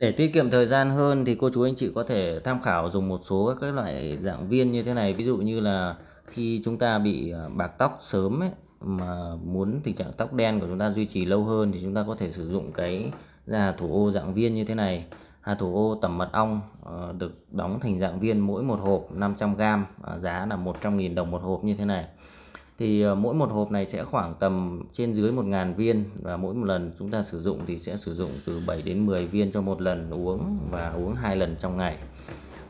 Để tiết kiệm thời gian hơn thì cô chú anh chị có thể tham khảo dùng một số các loại dạng viên như thế này. Ví dụ như là khi chúng ta bị à, bạc tóc sớm ấy, mà muốn tình trạng tóc đen của chúng ta duy trì lâu hơn thì chúng ta có thể sử dụng cái hà thủ ô dạng viên như thế này. Hà thủ ô tẩm mật ong ờ, được đóng thành dạng viên mỗi một hộp 500g, à, giá là 100.000 đồng một hộp như thế này thì ờ, mỗi một hộp này sẽ khoảng tầm trên dưới 1.000 viên và mỗi một lần chúng ta sử dụng thì sẽ sử dụng từ 7 đến 10 viên cho một lần uống và uống hai lần trong ngày.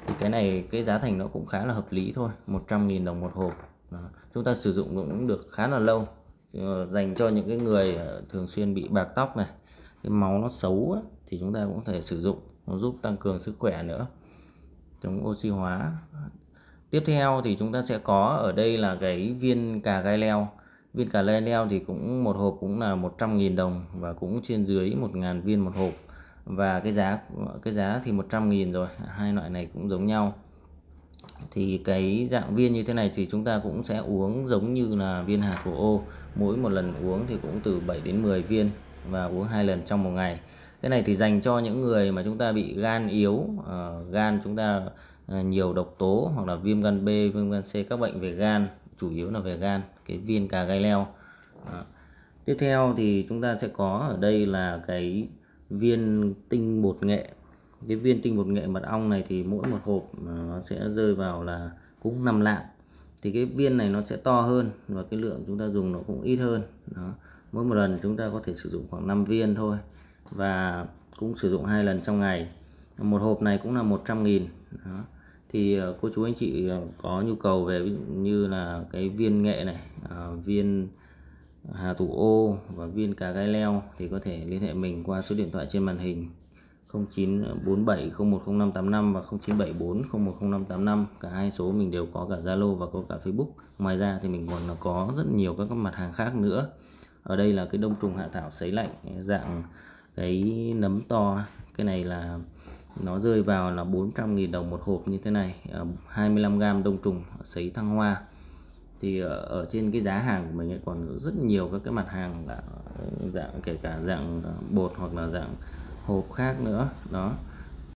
Thì cái này cái giá thành nó cũng khá là hợp lý thôi 100.000 đồng một hộp. Đó. chúng ta sử dụng cũng được khá là lâu. Ờ, dành cho những cái người ờ, thường xuyên bị bạc tóc này cái máu nó xấu ấy, thì chúng ta cũng thể sử dụng nó giúp tăng cường sức khỏe nữa. Chống oxy hóa. Tiếp theo thì chúng ta sẽ có ở đây là cái viên cà gai leo. Viên cà gai leo thì cũng một hộp cũng là 100.000 đồng và cũng trên dưới 1.000 viên một hộp. Và cái giá cái giá thì 100.000 rồi, hai loại này cũng giống nhau. Thì cái dạng viên như thế này thì chúng ta cũng sẽ uống giống như là viên hạt của ô. Mỗi một lần uống thì cũng từ 7 đến 10 viên và uống hai lần trong một ngày. Cái này thì dành cho những người mà chúng ta bị gan yếu, uh, gan chúng ta Ờ, nhiều độc tố hoặc là viêm gan B, viêm gan C các bệnh về gan chủ yếu là về gan cái viên cà gai leo. À. tiếp theo thì chúng ta sẽ có ở đây là cái viên tinh bột nghệ. Cái viên tinh bột nghệ mật ong này thì mỗi một hộp ờ, nó sẽ rơi vào là cũng 5 lạng. Thì cái viên này nó sẽ to hơn và cái lượng chúng ta dùng nó cũng ít hơn. Đó. mỗi một lần chúng ta có thể sử dụng khoảng 5 viên thôi và cũng sử dụng hai lần trong ngày. Một hộp này cũng là 100 nghìn. Đó thì ờ, cô chú anh chị ờ, có nhu cầu về như là cái viên nghệ này à, viên hà thủ ô và viên cà gai leo thì có thể liên hệ mình qua số điện thoại trên màn hình 0947010585 và 0974010585 cả hai số mình đều có cả Zalo và có cả Facebook. Ngoài ra thì mình còn có rất nhiều các mặt hàng khác nữa. Ở đây là cái đông trùng hạ thảo sấy lạnh dạng cái nấm to. Cái này là nó rơi vào là 400.000 đồng một hộp như thế này ờ, 25g đông trùng, sấy thăng hoa. Thì ờ, ở trên cái giá hàng của mình còn rất nhiều các cái mặt hàng là dạng, kể cả dạng bột hoặc là dạng hộp khác nữa, đó.